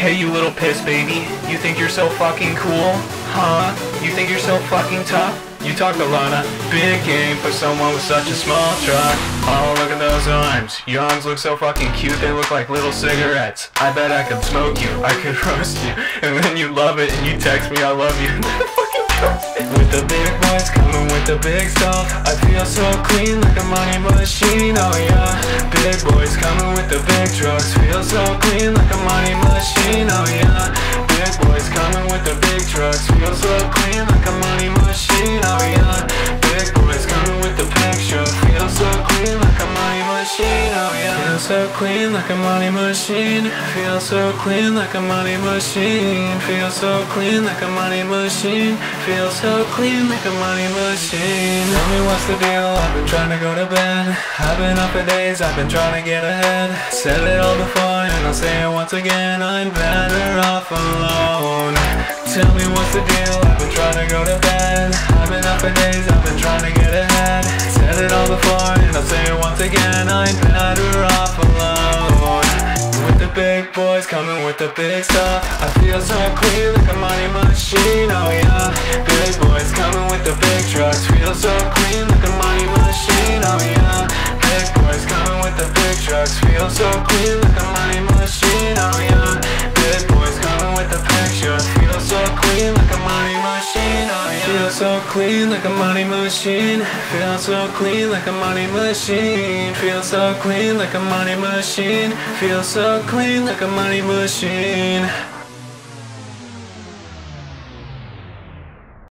Hey, you little piss baby. You think you're so fucking cool? Huh? You think you're so fucking tough? You talk a lot of big game for someone with such a small truck. Oh, look at those arms. Your arms look so fucking cute, they look like little cigarettes. I bet I could smoke you, I could roast you, and then you love it and you text me I love you. with the big boys coming with the big stuff I feel so clean like a money machine, oh yeah Big boys coming with the big trucks Feel so clean like a money machine, so clean like a money machine. Feel so clean like a money machine. Feel so clean like a money machine. Feel so clean like a money machine. Tell me what's the deal, I've been trying to go to bed. I've been up for days, I've been trying to get ahead. Said it all before and I'll say it once again. I'm better off alone. Tell me what's the deal, I've been trying to go to bed. I've been up for days, I've been trying to get ahead big boys coming with the big stuff. I feel so clean like a money machine, oh yeah. Big boys coming with the big trucks. Feel so clean like a money machine, oh yeah. Big boys coming with the big trucks. Feel so clean Feel so clean like a money machine. Feel so clean like a money machine. Feel so clean like a money machine. Feel so clean like a money machine